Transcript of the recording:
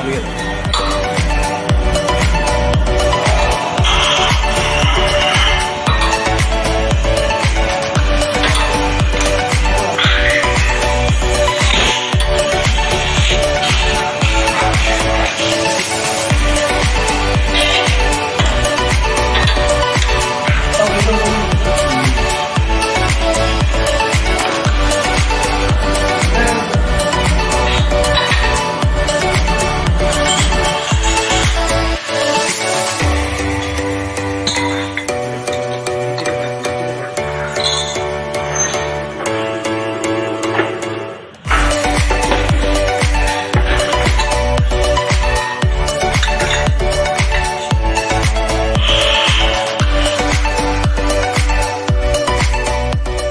半个月